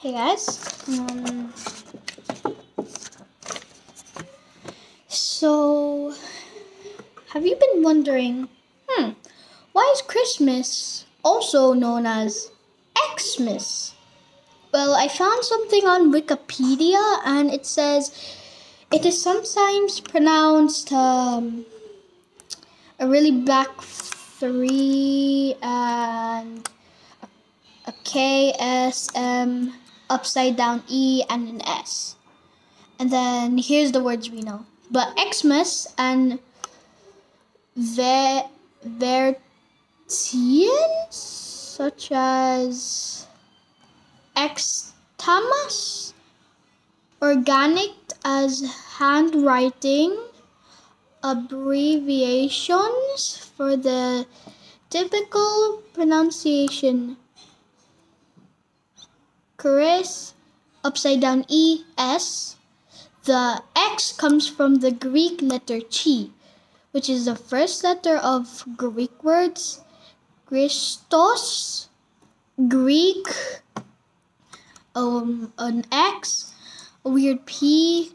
Hey guys. Um, so, have you been wondering, hmm, why is Christmas also known as Xmas? Well, I found something on Wikipedia and it says it is sometimes pronounced um, a really back three and a K, S, M, upside down E, and an S. And then here's the words we know. But Xmas and Ver Vertians, such as Xtamas, organic as handwriting, abbreviations for the typical pronunciation Chris, upside down E, S. The X comes from the Greek letter chi, which is the first letter of Greek words. Christos, Greek, um, an X, a weird P,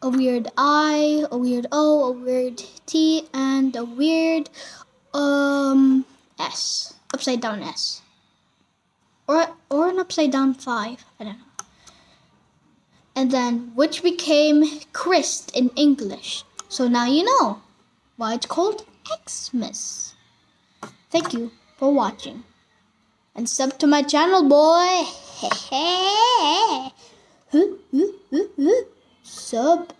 a weird I, a weird O, a weird T, and a weird um S, upside down S or or an upside down five. I don't know. And then which became Christ in English. So now you know why it's called Xmas. Thank you for watching. And sub to my channel, boy. sub.